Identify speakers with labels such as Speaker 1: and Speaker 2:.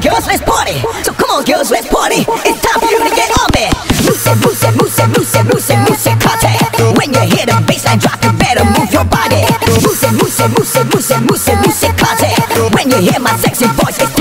Speaker 1: girls, let's party. So come on, girls, let's party. It's time. that drop, you better move your body. Move it, move it, move it, move it, move it, move it, cause it. When you hear my sexy voice, it's